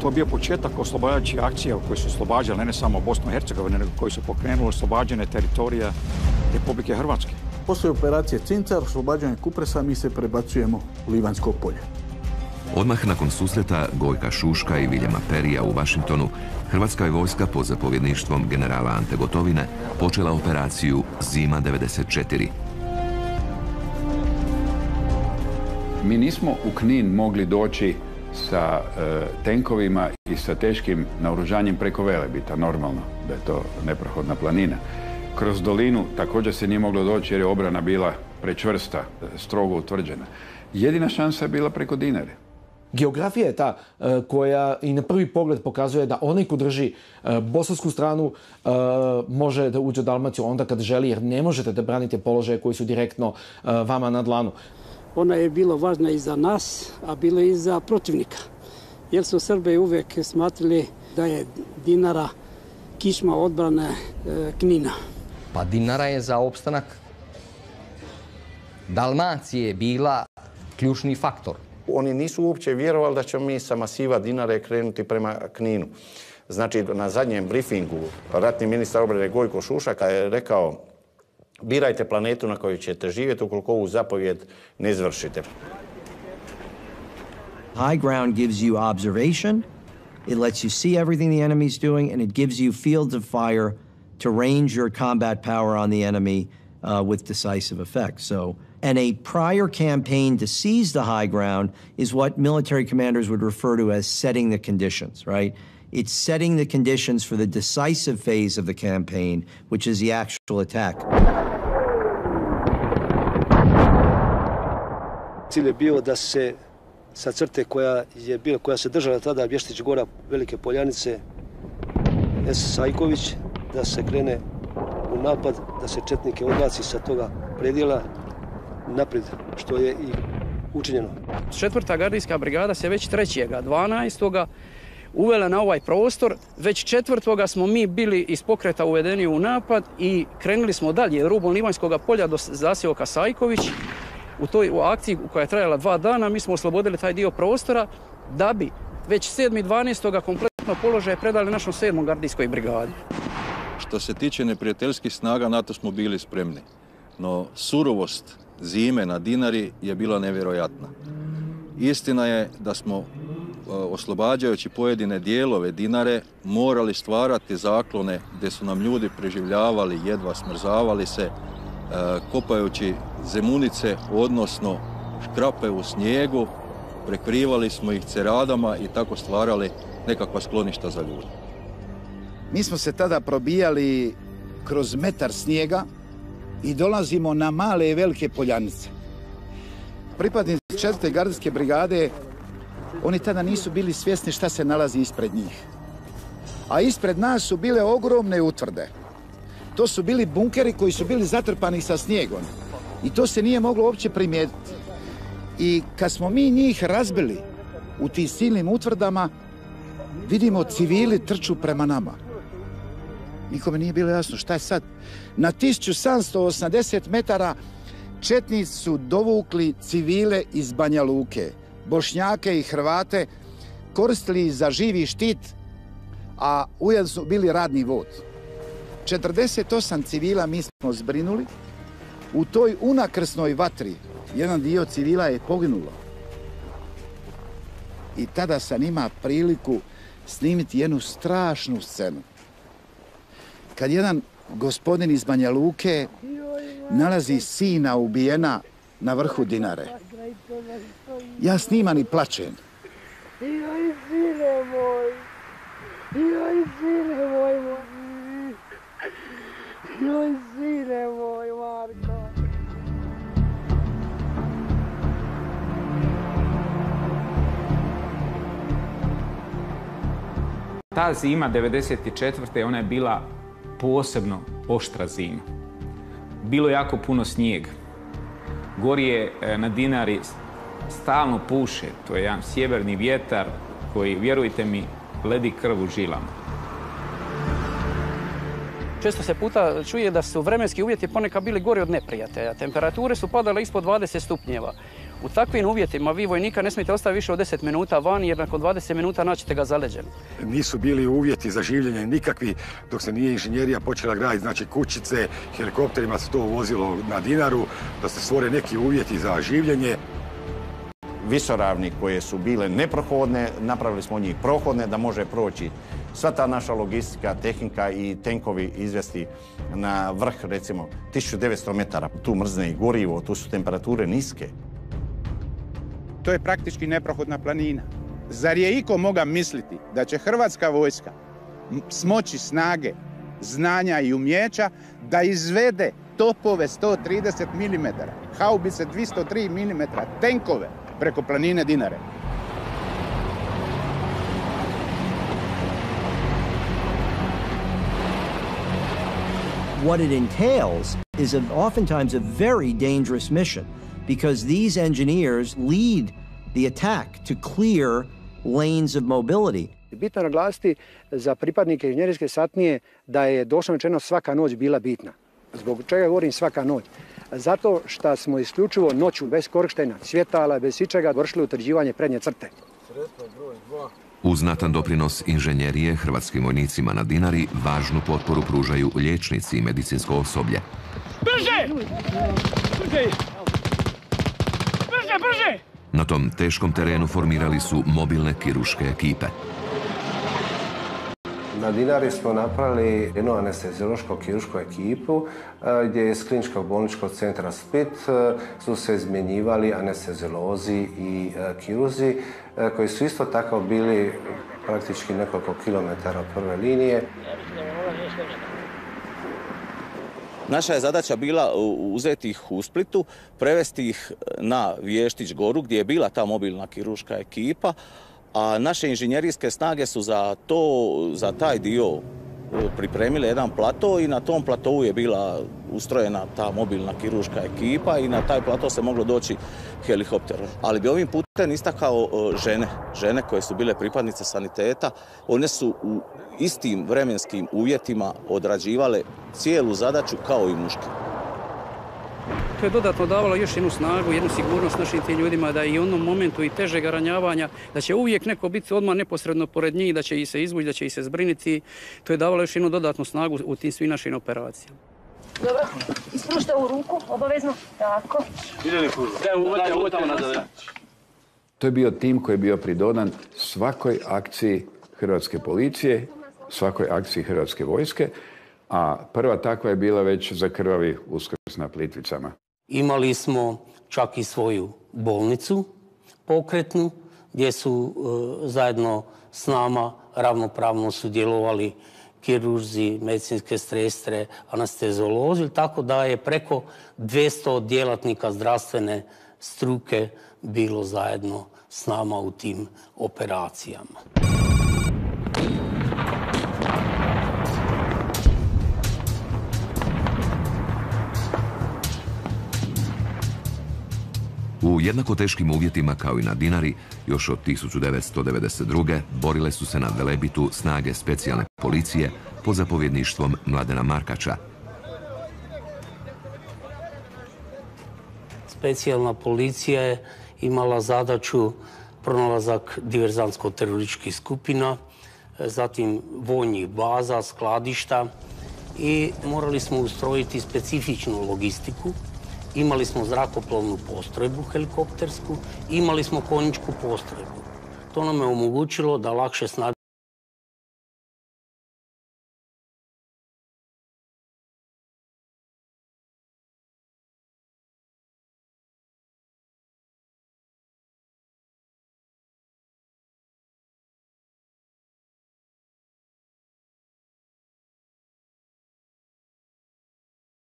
To je bio početak oslobađajućih akcija koji su oslobađali ne samo Bosnu i Hercegovinu, nego koji su pokrenuli oslobađane teritorija Republike Hrvatske. Poslije operacije Cincar, oslobađanje Kupresa, mi se prebacujemo u Livansko polje. Odmah nakon susreta Gojka Šuška i Viljama Perija u Vašingtonu, Hrvatska je vojska pod zapovjedništvom generala Ante Gotovine počela operaciju Zima 94. Mi nismo u Knin mogli doći sa e, tenkovima i sa teškim naoružanjem preko Velebita, normalno da je to neprohodna planina. Kroz dolinu također se nije moglo doći jer je obrana bila prečvrsta, strogo utvrđena. Jedina šansa je bila preko Dinare. Geografija je ta e, koja i na prvi pogled pokazuje da onaj ko drži e, bosansku stranu e, može da uđe u Dalmaciju onda kad želi jer ne možete da branite položaje koji su direktno vama na dlanu. Ona je bila važna i za nas, a bilo i za protivnika. Jer su Srbe uvek smatrali da je Dinara kišma odbrane Knina. Pa Dinara je za opstanak Dalmacije bila ključni faktor. Oni nisu uopće vjerovali da ćemo mi sa masiva Dinare krenuti prema Kninu. Znači, na zadnjem briefingu ratni ministar obrane Gojko Šušaka je rekao birajte planetu na kojoj ćete živjeti ukoliko ovu zapovjed ne izvršite. High ground gives you observation, it lets you see everything the enemy's doing, and it gives you fields of fire to range your combat power on the enemy uh, with decisive effect. So and a prior campaign to seize the high ground is what military commanders would refer to as setting the conditions, right? It's setting the conditions for the decisive phase of the campaign, which is the actual attack. Cilj je bio da se sa crte koja je bila, koja se držala tada Vještić Gora, Velike Poljanice, S. Sajković, da se krene u napad, da se četnike odbaci sa toga predjela naprijed, što je i učinjeno. Četvrta gardijska brigada se već 3. 12. uvela na ovaj prostor. Već četvrtoga smo mi bili iz pokreta uvedeni u napad i krenuli smo dalje rubom Livanjskog polja do zasjeoka Sajković. U toj akciji koja je trajala dva dana mi smo oslobodili taj dio prostora da bi već 7.12. kompletno položaje predali našom 7. gardijskoj brigadi. Što se tiče neprijateljskih snaga, na to smo bili spremni. No surovost zime na Dinari je bila nevjerojatna. Istina je da smo e, oslobađajući pojedine dijelove Dinare morali stvarati zaklone gdje su nam ljudi preživljavali, jedva smrzavali se, kopajući zemunice, odnosno škrape u snijegu, prekrivali smo ih ceradama i tako stvarali nekakva skloništa za ljude. Mi smo se tada probijali kroz metar snijega i dolazimo na male i velike poljanice. Pripadnici četvrte gardijske brigade, oni tada nisu bili svjesni šta se nalazi ispred njih. A ispred nas su bile ogromne utvrde. To su bili bunkeri koji su bili zatrpani sa snijegom. I to se nije moglo uopće primijetiti. I kad smo mi njih razbili u tim silnim utvrdama, vidimo civili trču prema nama. Nikome nije bilo jasno šta je sad. Na 1780 metara četnici su dovukli civile iz Banja Luke, Bošnjake i Hrvate, koristili za živi štit, a ujedno su bili radni vod. 48 civila mi smo zbrinuli. U toj unakrsnoj vatri jedan dio civila je poginulo. I tada sam ima priliku snimiti jednu strašnu scenu kad jedan gospodin iz Banja Luke nalazi sina ubijena na vrhu Dinare. Ja snimam i plačem. Joj, sine moj. Joj, sine. Joj, sine moj, Marko. Ta zima 94. ona je bila posebno oštra zima. Bilo jako puno snijega. Gorije e, na Dinari stalno puše, to je jedan sjeverni vjetar koji, vjerujte mi, ledi krv u žilama. Često se puta čuje da su vremenski uvjeti ponekad bili gori od neprijatelja. Temperature su padale ispod 20 stupnjeva. U takvim uvjetima vi vojnika ne smijete ostaviti više od 10 minuta vani jer nakon 20 minuta naćete ga zaleđen. Nisu bili uvjeti za življenje nikakvi dok se nije inženjerija počela graditi, znači kućice, helikopterima se to vozilo na Dinaru, da se stvore neki uvjeti za življenje. Visoravni koje su bile neprohodne, napravili smo njih prohodne da može proći sva ta naša logistika, tehnika i tenkovi izvesti na vrh recimo 1900 metara. Tu mrzne i gorivo, tu su temperature niske. To je praktički neprohodna planina. Zar je iko moga misliti da će Hrvatska vojska smoći snage, znanja i umjeća da izvede topove 130 mm, haubice 203 mm, tenkove preko planine Dinare? What it entails is a, oftentimes a very dangerous mission because these engineers lead the attack to clear lanes of mobility. Bitno je naglasiti za pripadnike inženjerijske satnije da je doslovno rečeno svaka noć bila bitna. Zbog čega govorim svaka noć? Zato što smo isključivo noću bez korištenja svjetala, bez ičega vršili utvrđivanje prednje crte. Uz znatan doprinos inženjerije hrvatskim vojnicima na Dinari važnu potporu pružaju liječnici i medicinsko osoblje. Brže! Brže! Brže, brže! Na tom teškom terenu formirali su mobilne kiruške ekipe. Na Dinari smo napravili jednu anesteziološku kirušku ekipu e, gdje iz kliničkog bolničkog centra Split e, su se izmjenjivali anesteziolozi i e, kiruzi koji su isto tako bili praktički nekoliko kilometara prve linije. Naša je zadaća bila uzeti ih u Splitu, prevesti ih na Vještić goru gdje je bila ta mobilna kiruška ekipa, a naše inženjerijske snage su za to, za taj dio e, pripremile jedan plato i na tom platovu je bila ustrojena ta mobilna kiruška ekipa i na taj plato se moglo doći helikopter. Ali bi ovim putem istakao e, žene, žene koje su bile pripadnice saniteta, one su u istim vremenskim uvjetima odrađivale cijelu zadaću kao i muški. Je dodatno davalo još jednu snagu, jednu sigurnost našim tim ljudima da i u onom momentu i težeg ranjavanja, da će uvijek neko biti odmah neposredno pored njih, da će ih se izvući, da će ih se zbriniti. To je davalo još jednu dodatnu snagu u tim svim našim operacijama. Dobro, ispružite ovu ruku, obavezno. Tako. To je bio tim koji je bio pridodan svakoj akciji Hrvatske policije, svakoj akciji Hrvatske vojske, a prva takva je bila već za krvavi uskrs na Plitvicama. Imali smo čak i svoju bolnicu pokretnu gdje su e, zajedno s nama ravnopravno sudjelovali kirurzi, medicinske strestre, anestezolozi, tako da je preko 200 djelatnika zdravstvene struke bilo zajedno s nama u tim operacijama. U jednako teškim uvjetima kao i na Dinari, još od 1992. borile su se na Velebitu snage specijalne policije pod zapovjedništvom Mladena Markača. Specijalna policija je imala zadaću pronalazak diverzantsko-terorističkih skupina, zatim vojnih baza, skladišta i morali smo ustrojiti specifičnu logistiku Imali smo zrakoplovnu postrojbu helikoptersku, imali smo konjičku postrojbu. To nam je omogućilo da lakše